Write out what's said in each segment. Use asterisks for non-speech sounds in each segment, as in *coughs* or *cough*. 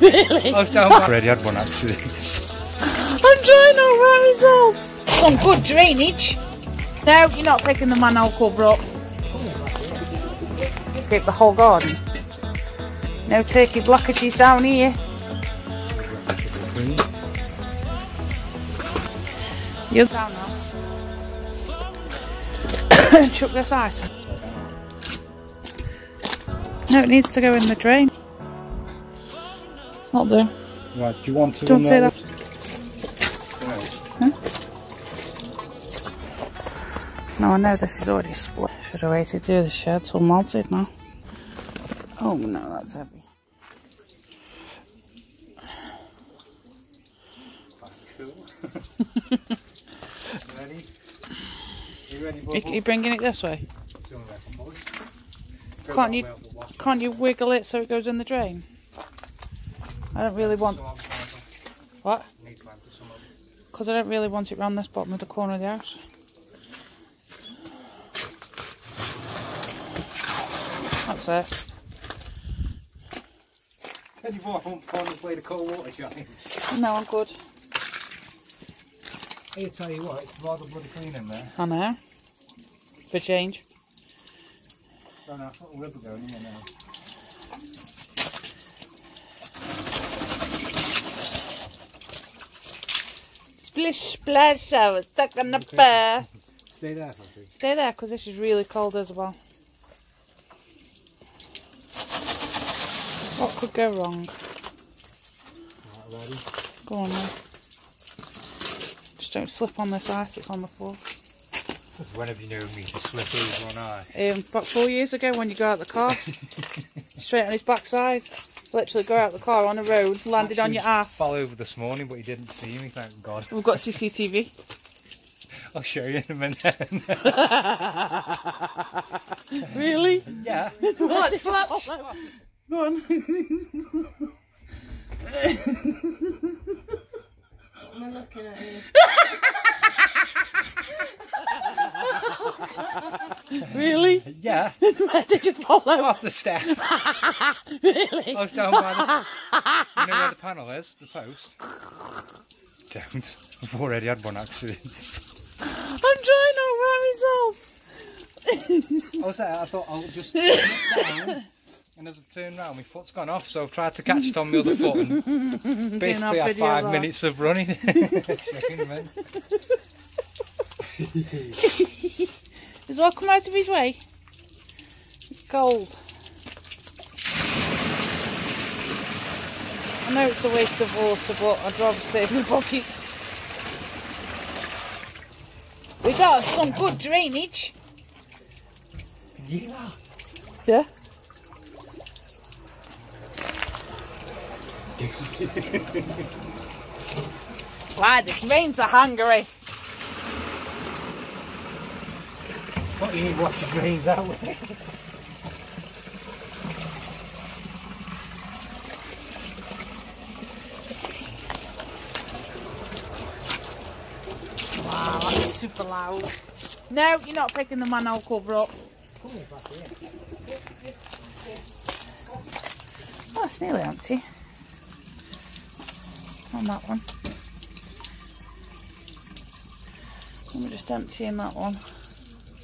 really? I was down by... Already had one accident. I'm trying to write myself. Some good drainage. No, you're not picking the manhole cover up. Scrape the whole garden. No turkey blockages down here. You're down *coughs* now. Chuck this ice. No, it needs to go in the drain. Not do. Right, do you want to... Don't say that. No, I know this is already split. Should have waited to do the shed till melted now. Oh no, that's heavy. ready? *laughs* You ready, You, you bringing it this way? Can't you can't you wiggle it so it goes in the drain? I don't really want what? Because I don't really want it round this bottom of the corner of the house. That's it. Said you want to play the cold water challenge. No, I'm good. I tell you what, it's rather bloody clean in there. I know. For change. No, it's not a river going in there now. Splish splash, I was stuck on the bear. Stay there, Fatty. Stay there because this is really cold as well. What could go wrong? Right? Go on then. Just don't slip on this ice that's on the floor. When have you known me to slip over on ice? Um, about four years ago when you go out the car, *laughs* straight on his backside. Literally go out the car on the road, landed on your ass. Fell over this morning, but he didn't see me, thank God. We've got CCTV. *laughs* I'll show you in a minute. *laughs* really? yeah. What? what? Go on. Am I looking at you? *laughs* really? Yeah. Where *laughs* did you fall over? Off the step. *laughs* Really? I was down by the... You know where the panel is? The post? Don't. I've already had one accident. I'm trying not to myself. I was there, I thought I'll just sit down. And as I've turned round, my foot's gone off, so I've tried to catch it on my other foot. And basically, I had five minutes of running. Checking them in. Does what come out of his way? Gold. I know it's a waste of water, but I'd rather save my pockets. We got some good drainage. Yeah. Yeah. *laughs* Why the drains are hungry. What you need to wash your drains out Wow, that's super loud. No, you're not picking the manhole cover up. Oh, it's nearly empty. On that one. Let me just empty in that one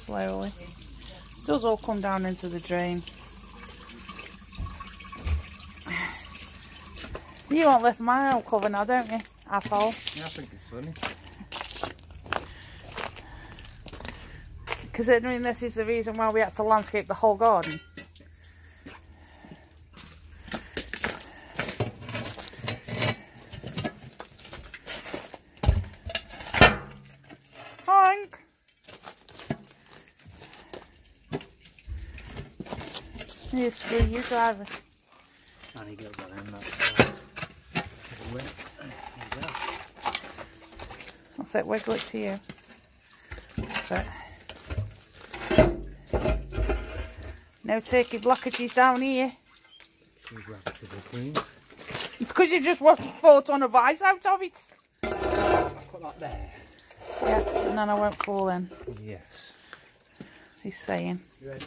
slowly. It does all come down into the drain. You won't lift my manhole cover now, don't you, asshole? Yeah, I think it's funny. Considering this is the reason why we had to landscape the whole garden. You screw you driver. And he got that in that. That's it, wiggle it to you. That's it. No turkey blockages down here. It's because you just washed four ton of ice out of it. I'll put that there. Yeah, and then I won't fall in, Yes. he's saying. You ready?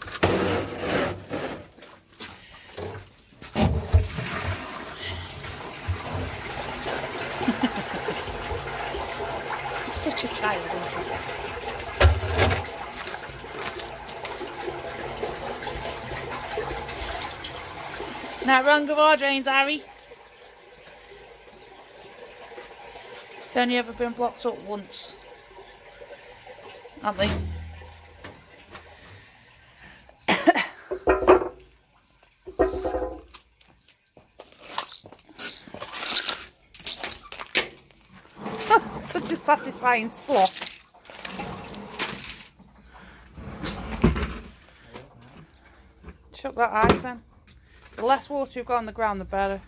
Isn't he? Not wrong of our drains, Harry. It's only ever been blocked up once. Haven't they? Satisfying slop. Chuck that ice in. The less water you've got on the ground, the better.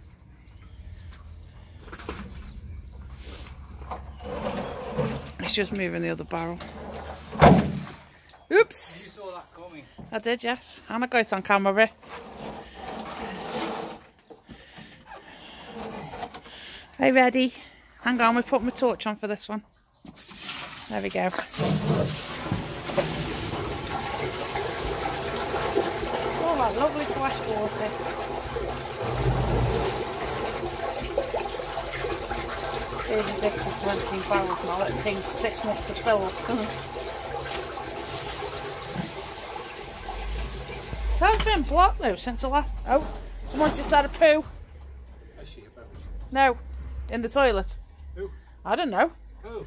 It's just moving the other barrel. You Oops! saw that coming. I did, yes. And I got it on camera. Are you ready? Hang on, we put my torch on for this one. There we go. Oh, that lovely fresh water. Here's addicted to emptying barrels now. It takes six months to fill. *laughs* So it's been blocked though since the last. Oh, someone's just had a poo. I see about. No, in the toilet. Who? I don't know. Oh.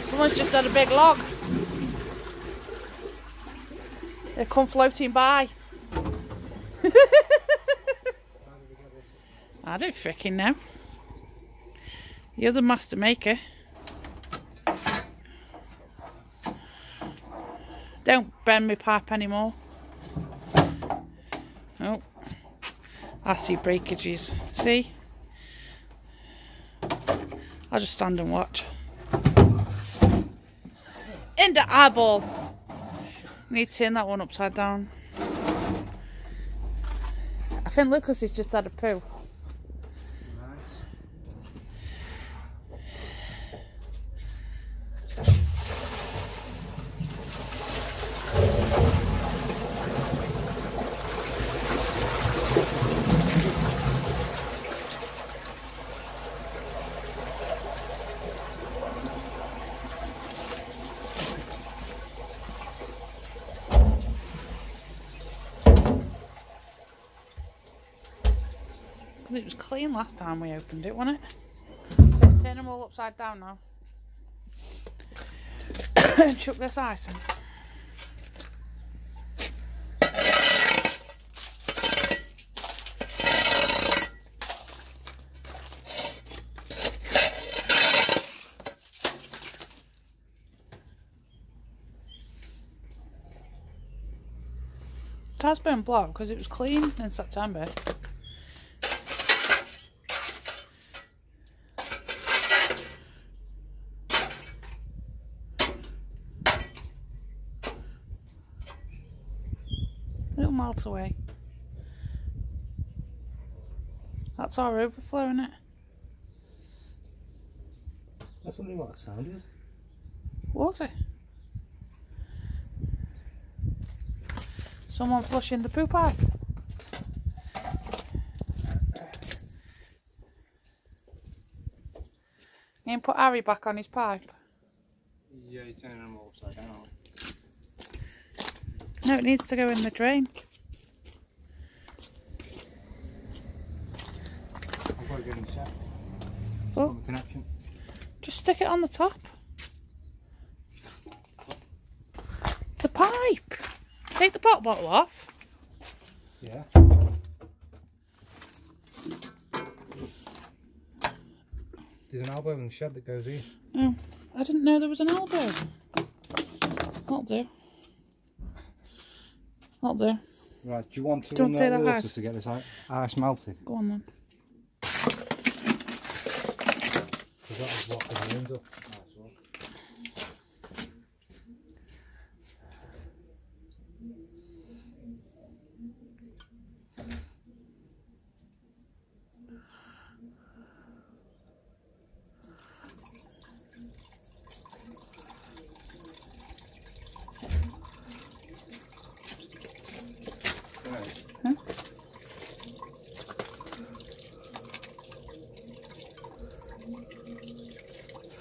Someone's just had a big log. They come floating by. *laughs* I don't freaking know. You're the master maker. Don't bend my pipe anymore. Oh, I see breakages. See? I'll just stand and watch. In the eyeball. Need to turn that one upside down. I think Lucas has just had a poo. Clean last time we opened it, wasn't it? Turn them all upside down now. and *coughs* chuck this ice in. It has been blocked because it was clean in September. It'll away. That's our overflow, is it? That's wondering what the sound is. Water. Someone flushing the poo pipe. You can put Harry back on his pipe. Yeah, you're turning them all upside down. No, it needs to go in the drain. I've got to get them set. Oh. Connection. Just stick it on the top. The pipe. Take the pot bottle off. Yeah. There's an elbow in the shed that goes here. Oh, I didn't know there was an elbow. That'll do. That'll do. Right, do you want to Don't run that water ice. to get this ice melted? Go on then. Because that was what the rooms up.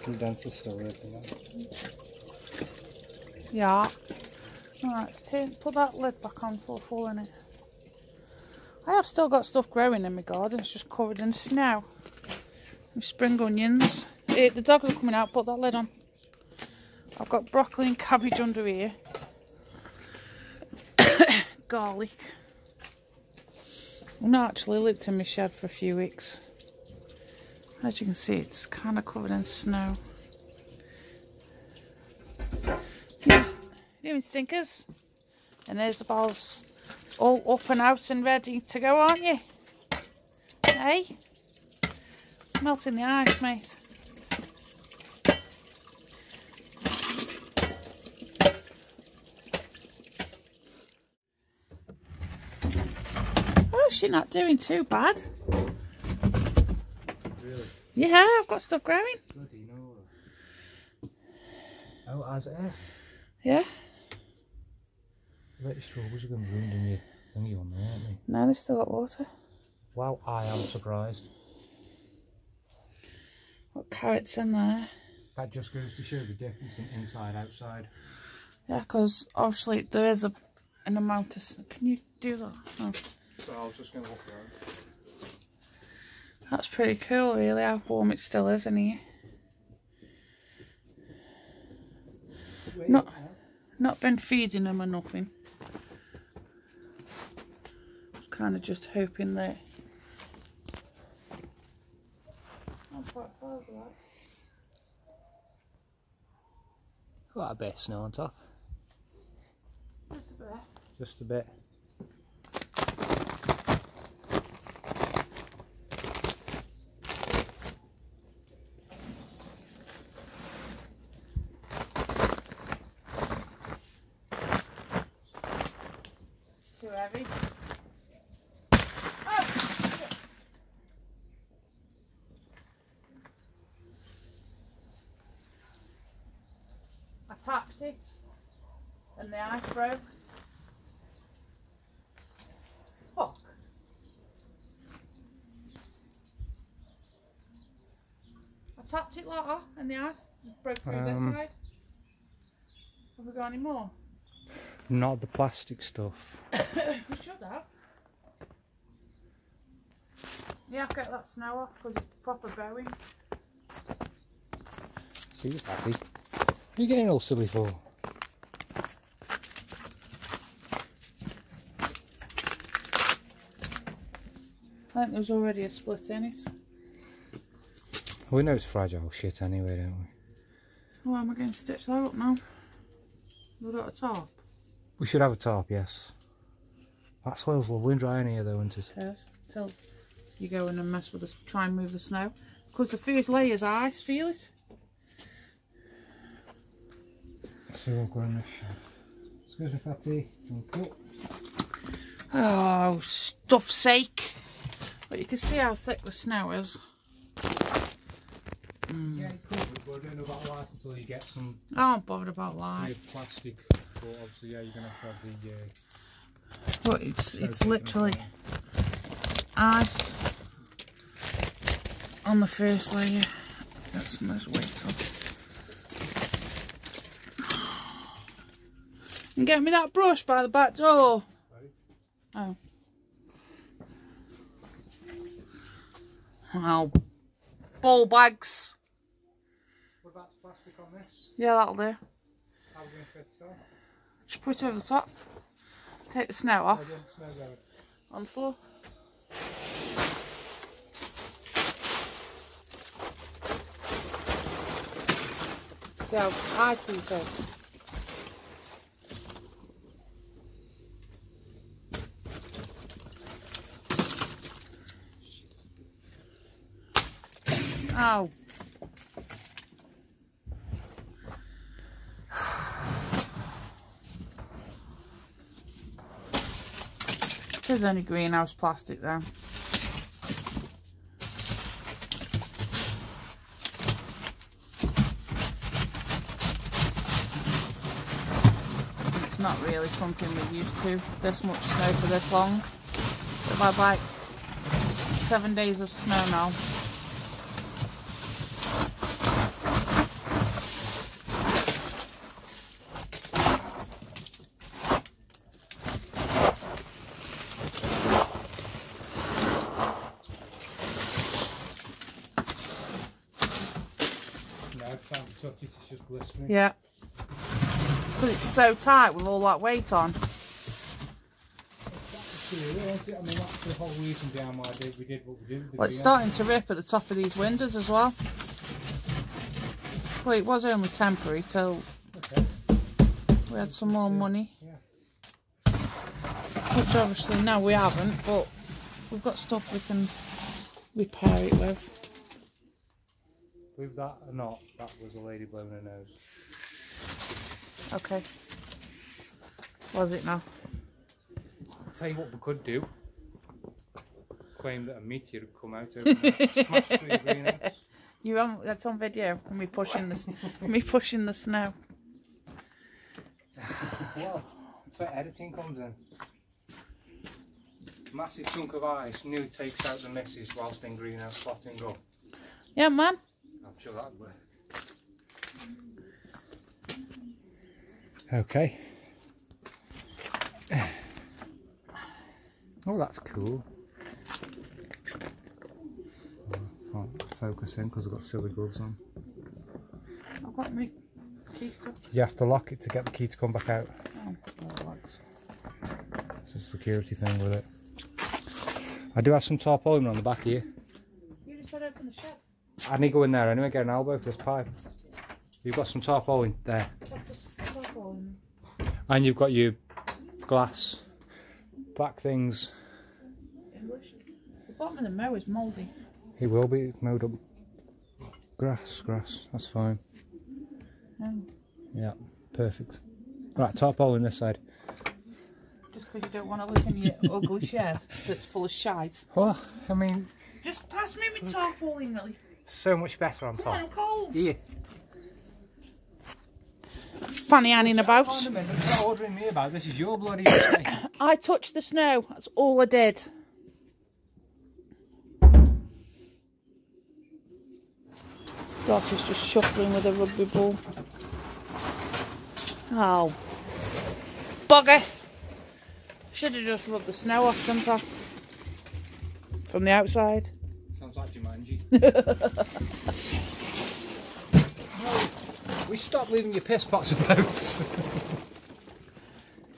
Right. Condenser's still working now. Yeah. Alright, let's put that lid back on full full in it. I have still got stuff growing in my garden, it's just covered in snow. My spring onions. Eh, the dogs are coming out, put that lid on. I've got broccoli and cabbage under here. *coughs* Garlic. I've not actually lived in my shed for a few weeks. As you can see, it's kind of covered in snow. Doing stinkers. And Isabel's all up and out and ready to go, aren't you? Hey? Melting the ice, mate. Oh, she's not doing too bad. Really? Yeah, I've got stuff growing. Bloody no. Oh, as if. Yeah. I bet your strawberries are going to be ruined in your thingy on there, aren't they? No, they've still got water. Wow, I am surprised. Got carrots in there. That just goes to show the difference in inside outside. Yeah, because obviously there is a an amount of. Can you do that? Oh, So I was just going to walk around. That's pretty cool, really. How warm it still is in here. Not, not been feeding them or nothing. Kind of just hoping that. Quite proud of that. Got a bit of snow on top. Just a bit. Just a bit. Too heavy. I tapped it and the ice broke. Fuck. I tapped it like and the ice broke through Um. this side. Have we got any more? Not the plastic stuff. We should have. Yeah, get that snow off because it's proper bowing. See you, Patty. What are you getting all silly for? I think there's already a split in it. We know it's fragile shit anyway, don't we? Oh, am I going to stitch that up now? We've a top. We should have a tarp, yes. That soil's lovely and dry in here though, isn't it? Yes. Till you go in and mess with us, try and move the snow. Because the first layer's ice, feel it? So we'll go in this shed. Excuse me, Fatty. Oh, stuff's sake. But you can see how thick the snow is. Yeah, you could, but we're doing about light until you get some I ain't bothered about light. plastic. But obviously, yeah, you're going to have to have the. Uh, But it's it's literally apart. ice on the first layer. Get some of this weight off. *sighs* And get me that brush by the back door. Oh. Oh, ball bags. What about the plastic on this? Yeah, that'll do. How are we going to fit it on? Just put it over the top. Take the snow off do the snow going? on the floor. See how icy is. Only greenhouse plastic though. It's not really something we're used to, this much snow for this long. We've like seven days of snow now. I can't touch it, it's just. Yeah. It's because it's so tight with all that weight on. It? I mean, that's the whole reason behind why we did what we did. Well, it's starting to rip at the top of these windows as well. Well, it was only temporary till Okay. we had some more money. Yeah. Which obviously now we haven't, but we've got stuff we can repair it with. With that or not, that was a lady blowing her nose. Okay. Was it now? I'll tell you what we could do. Claim that a meteor had come out over there, *laughs* smashed through the greenhouse. You on that's on video. Me pushing the me pushing the snow. Well, that's where editing comes in. Massive chunk of ice new takes out the misses whilst in greenhouse spotting up. Yeah, man. I'm sure that'd work. Okay. *sighs* Oh, that's cool. Oh, can't focus in because I've got silly gloves on. I've got me key stuff. You have to lock it to get the key to come back out. Oh, relax. It's a security thing with it. I do have some tarpaulin on the back here. You just said open the shed. I need to go in there anyway, get an elbow for this pipe. You've got some tarpaulin there. Tarpaulin? And you've got your glass back things. English. The bottom of the mow is mouldy. It will be mowed up. Grass, grass, that's fine. Um, Yeah, perfect. Right, tarpaulin this side. just because you don't want to live in your ugly shed *laughs* that's full of shite. Well, I mean, Just pass me my tarpaulin, Millie. So much better on Come top. on, I'm cold. Here. Fanny Anning about. Hold a minute, you're not ordering me about this. Is your bloody mistake. *coughs* I touched the snow. That's all I did. Darcy's just shuffling with a rugby ball. Oh. Bugger. Should have just rubbed the snow off, shouldn't I? From the outside. Sounds like Jumanji. No, we stop leaving your piss pots about.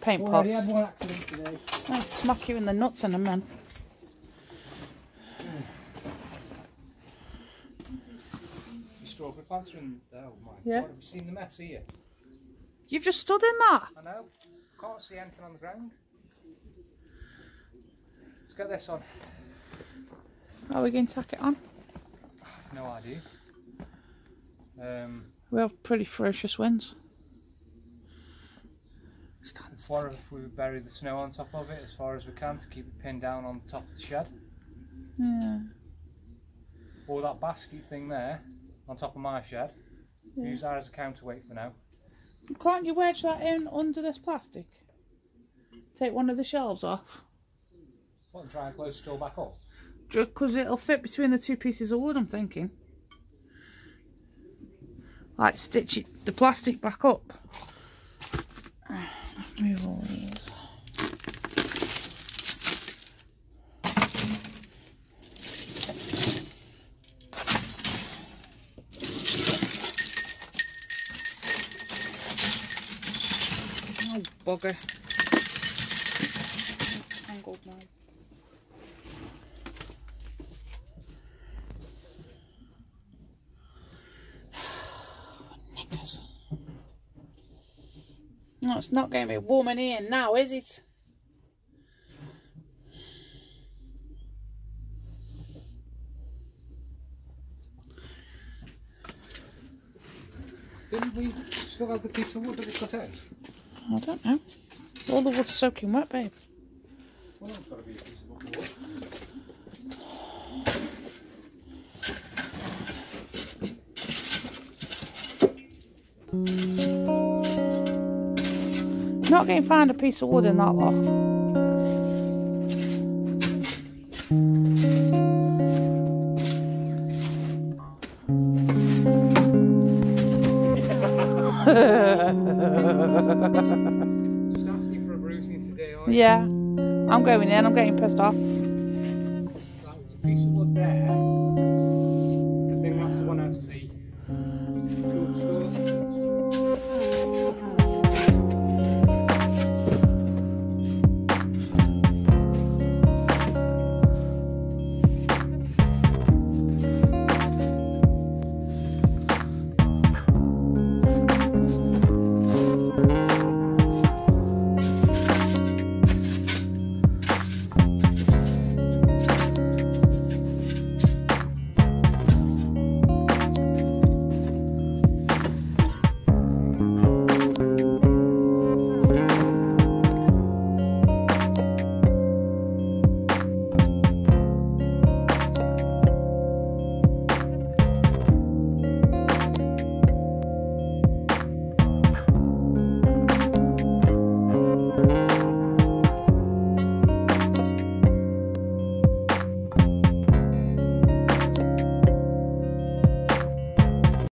Paint Already pots. had one accident today. I'll smack you in the nuts in a minute. Strawberry plants are in there. Oh my Yeah. god, have you seen the mess here? You've just stood in that. I know. Can't see anything on the ground. Let's get this on. Are we going to tack it on? No idea. Um, We have pretty ferocious winds. Stand still. what if we bury the snow on top of it as far as we can to keep it pinned down on top of the shed? Yeah. Or that basket thing there on top of my shed. Yeah. Use that as a counterweight for now. Can't you wedge that in under this plastic? Take one of the shelves off. What, and try and close the door back up? Because it'll fit between the two pieces of wood, I'm thinking. Like stitch it, the plastic back up. Let's move all these. Oh, bugger. Knickers. No, it's not going to be warm in here now, is it? Didn't we still have the piece of wood that we cut out? I don't know. All the wood's soaking wet, babe. Well, that's got to be a piece of wood. Not going to find a piece of wood in that lot. *laughs* *laughs* Just asking for a bruising today, aren't you? yeah. I'm going in. I'm getting pissed off.